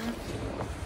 Mm-hmm.